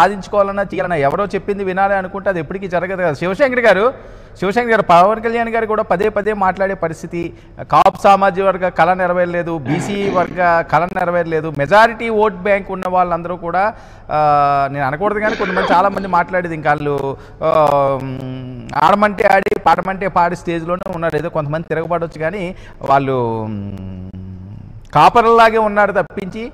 సాధించుకోవాలన్నా చేయాలన్నా ఎవరో చెప్పింది వినాలి అనుకుంటే అది ఎప్పటికీ జరగదు కదా. శివశంకర్ గారు శివశంకర్ గారు పవన్ కళ్యాణ్ గారు కూడా పదే పదే మాట్లాడే పరిస్థితి కాప్ సామాజిక వర్గ కళ నెరవేరలేదు బీసీ వర్గ కళ నెరవేరలేదు మెజారిటీ ఓట్ బ్యాంక్ ఉన్న వాళ్ళందరూ కూడా నేను అనకూడదు కానీ కొంతమంది చాలామంది మాట్లాడేది ఇంకా వాళ్ళు ఆడమంటే ఆడి పాడమంటే పాడి స్టేజ్లోనే ఉన్నారు. ఏదో కొంతమంది తిరగబడవచ్చు కానీ వాళ్ళు మ్, ఉన్నారు తప్పించి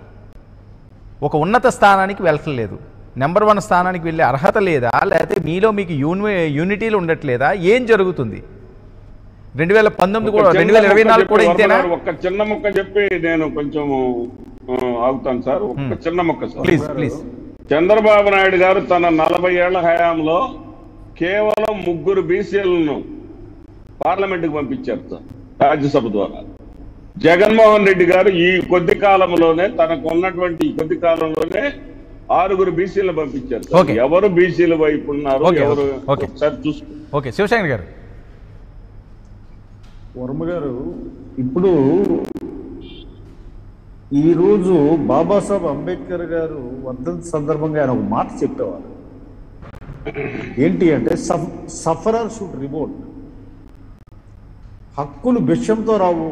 ఒక ఉన్నత స్థానానికి వెళ్ళలేదు నెంబర్ వన్ స్థానానికి వెళ్ళే అర్హత లేదా? లేకపోతే మీలో మీకు యూని యూనిటీలు ఉండట్లేదా? ఏం జరుగుతుంది? రెండు వేల పంతొమ్మిది కూడా ఒక రెండు వేల ఇరవై నాలుగు కూడా ఇంతేనా? ఒక్క చిన్న ముక్క చెప్పి నేను కొంచెం ఆగుతాను సార్. ఒక్క చిన్న ముక్క sir. Please please. Chandrababu Naidu garu తన నలభై ఏళ్ళ హయాంలో కేవలం ముగ్గురు బీసీలను పార్లమెంటుకు పంపించారు సార్ రాజ్యసభ ద్వారా. జగన్మోహన్ రెడ్డి గారు ఈ కొద్ది కాలంలోనే తనకు ఉన్నటువంటి ఈ కొద్ది కాలంలోనే ఆరుగురు బీసీలను పంపించారు. ఎవరు బీసీల వైపు ఉన్నారు Okay, ఎవరు okay. ఒకసారి చూసుకో. ఓకే శివశంకర్ గారు. వర్మ గారు ఇప్పుడు ఈరోజు బాబాసాహెబ్ అంబేద్కర్ గారు వర్ధంతి సందర్భంగా ఆయన ఒక మాట చెప్పేవారు. ఏంటి అంటే సఫరర్ షుడ్ రిమోట్. హక్కులు భిక్షంతో రావు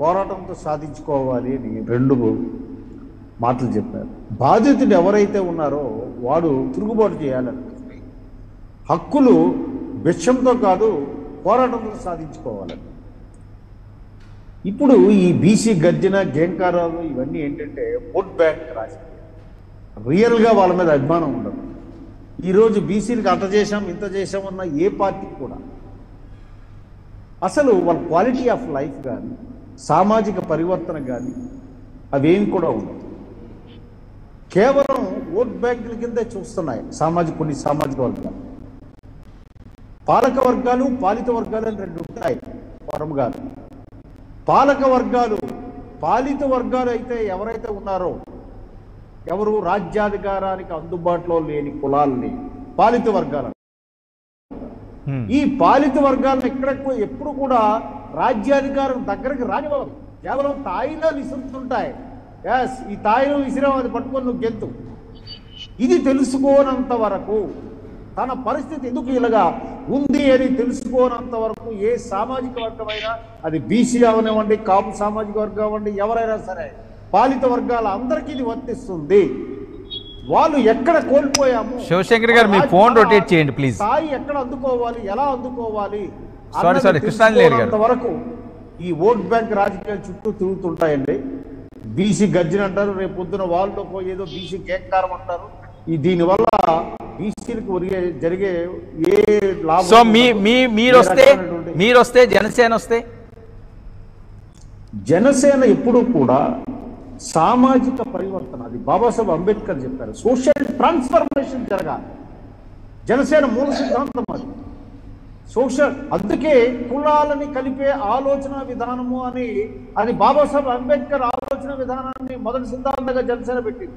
పోరాటంతో సాధించుకోవాలి అని రెండు మాటలు చెప్పారు. బాధితుడు ఎవరైతే ఉన్నారో వాడు తిరుగుబాటు చేయాలని హక్కులు భిక్షంతో కాదు పోరాటంతో సాధించుకోవాలని ఇప్పుడు ఈ బీసీ గర్జన గేంకారాలు ఇవన్నీ ఏంటంటే ఓట్ బ్యాంక్ రాజకీయం. రియల్గా వాళ్ళ మీద అభిమానం ఉండదు. ఈరోజు బీసీలకు అంత చేశాం ఇంత చేశామన్న ఏ పార్టీ కూడా. అసలు వాళ్ళ క్వాలిటీ ఆఫ్ లైఫ్ కానీ సామాజిక పరివర్తన కానీ అవేమి కూడా ఉండదు కేవలం ఓట్ బ్యాంకుల కిందే చూస్తున్నాయి సామాజిక కొన్ని సామాజిక వర్గాలు. పాలక వర్గాలు పాలిత వర్గాలు అని రెండు ఉంటాయి. వరం గారు. పాలక వర్గాలు పాలిత వర్గాలు అయితే ఎవరైతే ఉన్నారో ఎవరు రాజ్యాధికారానికి అందుబాటులో లేని కులాల్ని పాలిత వర్గాలు. ఈ పాలిత వర్గాలను ఎక్కడ ఎప్పుడు కూడా రాజ్యాధికారం దగ్గరికి రానివ్వదు కేవలం తాయిలో విసురుతుంటాయి ఎస్ ఈ తాయిలో విసిరావు అది పట్టుకొని నువ్వు గెంతు ఇది తెలుసుకోనంత వరకు తన పరిస్థితి ఎందుకు ఇలాగా ఉంది అని తెలుసుకోనంత వరకు ఏ సామాజిక వర్గమైనా అది బీసీ అవనివ్వండి కాపు సామాజిక వర్గం అవ్వండి ఎవరైనా సరే పాలిత వర్గాల అందరికీ ఇది వర్తిస్తుంది వాళ్ళు ఎక్కడ కోల్పోయాము శివశంకర్ గారు, మీ ఫోన్ rotate చేయండి, please. స్థాయి ఎక్కడ అందుకోవాలి ఎలా అందుకోవాలి sorry, కృష్ణాంజనేయులు గారు. వరకు ఈ ఓట్ బ్యాంక్ రాజకీయాలు చుట్టూ తిరుగుతుంటాయండి బీసీ గర్జన అంటారు రేపు పొద్దున వాళ్ళతో పోయి ఏదో బీసీ కేంకారం అంటారు. ఈ దీనివల్ల బీసీలకు జరిగే ఏ లాభం సో మీ మీరు వస్తే మీరు వస్తే జనసేన వస్తే జనసేన ఎప్పుడూ కూడా సామాజిక పరివర్తన అది బాబాసాహెబ్ అంబేద్కర్ చెప్పారు సోషల్ ట్రాన్స్ఫర్మేషన్ జరగాలి. జనసేన మూల సిద్ధాంతం అది. సోషల్ అందుకే కులాలని కలిపే ఆలోచన విధానము అని అది బాబాసాహెబ్ అంబేద్కర్ ఆలోచన విధానాన్ని మొదటి సిద్ధాంతంగా జనసేన పెట్టింది.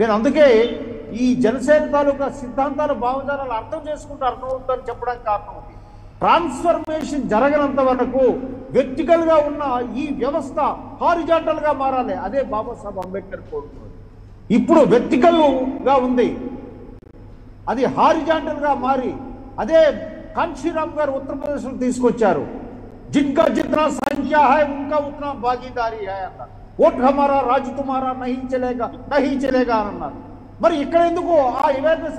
నేను అందుకే ఈ జనసేన తాలూకా సిద్ధాంతాలు భావజాలాలు అర్థం చేసుకుంటే అర్థమవుతుందని చెప్పడానికి కారణం ఉంది ట్రాన్స్ఫర్మేషన్ జరగనంత వరకు వెర్టికల్గా ఉన్న ఈ వ్యవస్థ హారిజాంటల్గా మారాలి. అదే బాబాసాహెబ్ అంబేద్కర్ కోరుకున్నది. ఇప్పుడు వెర్టికల్గా ఉంది. అది హారిజాంటల్గా మారి అదే కాంశీరామ్ గారు ఉత్తరప్రదేశ్ తీసుకొచ్చారు. జిన్కా జిత్నా సంఖ్య హై ఉన్కా ఉత్నా భాగీదారీ హై అన్నారు. ఓట్ హమారా రాజు తుమారా నహీ చలేగా నహీ చలేగా అని అన్నారు మరి ఇక్కడ ఎందుకు ఆ అవేర్నెస్